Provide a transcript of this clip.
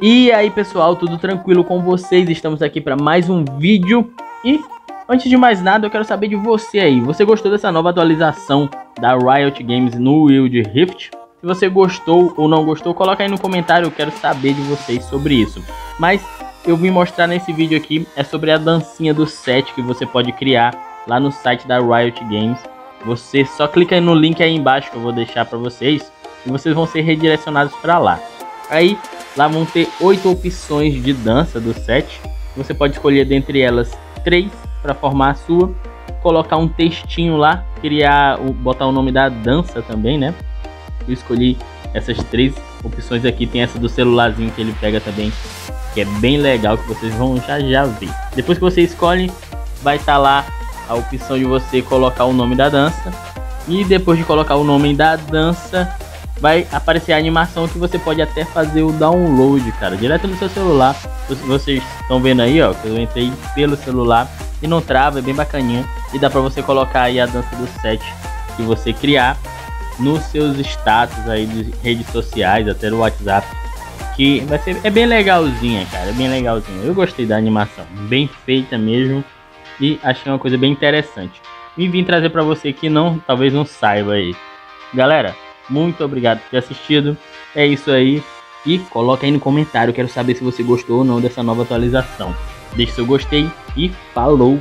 E aí pessoal, tudo tranquilo com vocês? Estamos aqui para mais um vídeo e antes de mais nada eu quero saber de você aí. Você gostou dessa nova atualização da Riot Games no Wild Rift? Se você gostou ou não gostou, coloca aí no comentário, eu quero saber de vocês sobre isso. Mas eu vim mostrar nesse vídeo aqui é sobre a dancinha do set que você pode criar lá no site da Riot Games. Você só clica no link aí embaixo que eu vou deixar para vocês e vocês vão ser redirecionados para lá. Aí Lá vão ter oito opções de dança do set. Você pode escolher dentre elas três para formar a sua. Colocar um textinho lá, criar, botar o nome da dança também, né? Eu escolhi essas três opções aqui. Tem essa do celularzinho que ele pega também, que é bem legal, que vocês vão já já ver. Depois que você escolhe, vai estar tá lá a opção de você colocar o nome da dança. E depois de colocar o nome da dança, vai aparecer a animação que você pode até fazer o download, cara, direto no seu celular. Vocês estão vendo aí, ó, que eu entrei pelo celular e não trava, é bem bacaninha. E dá pra você colocar aí a dança do set que você criar nos seus status aí de redes sociais, até no WhatsApp. Que vai ser, é bem legalzinha, cara, é bem legalzinha. Eu gostei da animação, bem feita mesmo. E achei uma coisa bem interessante. E vim trazer para você que não, talvez não saiba aí. Galera, muito obrigado por ter assistido. É isso aí. E coloca aí no comentário. Quero saber se você gostou ou não dessa nova atualização. Deixe seu gostei e falou!